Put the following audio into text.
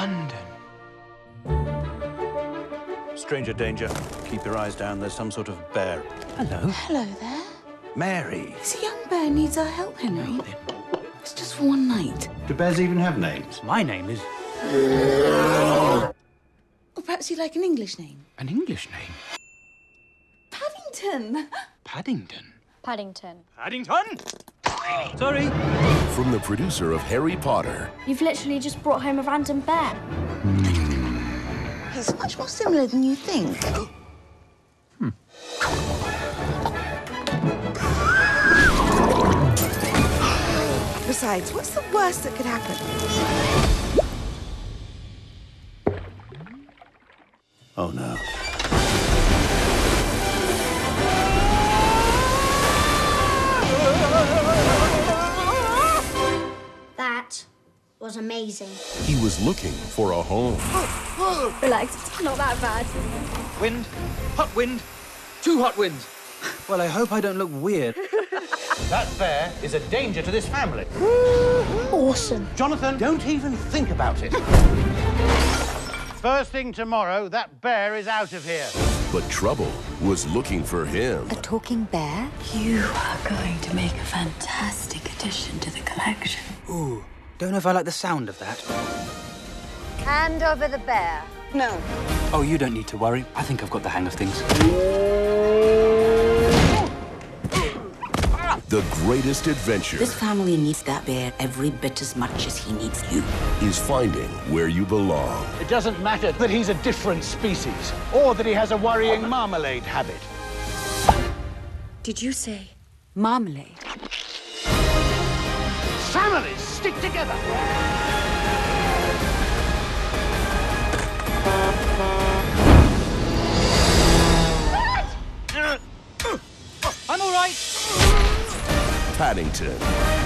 London. Stranger danger. Keep your eyes down. There's some sort of bear. Hello. Hello there. Mary. This young bear needs our help, Henry. It's just for one night. Do bears even have names? My name is Or perhaps you'd like an English name. an English name. Paddington. Paddington. Paddington. Paddington? Sorry. From the producer of Harry Potter, You've literally just brought home a random bear. He's much more similar than you think. Hmm. Besides, what's the worst that could happen? Oh no. Was amazing. he was looking for a home. Relax, it's not that bad. Wind. Hot wind. Two hot winds. Well, I hope I don't look weird. that bear is a danger to this family. Awesome. Jonathan, don't even think about it. First thing tomorrow, that bear is out of here. But trouble was looking for him. A talking bear? You are going to make a fantastic addition to the collection. Ooh, don't know if I like the sound of that. Hand over the bear. No. Oh, you don't need to worry. I think I've got the hang of things. The greatest adventure This family needs that bear every bit as much as he needs you. is finding where you belong. It doesn't matter that he's a different species or that he has a worrying marmalade habit. Did you say marmalade? Families stick together. I'm all right. Paddington.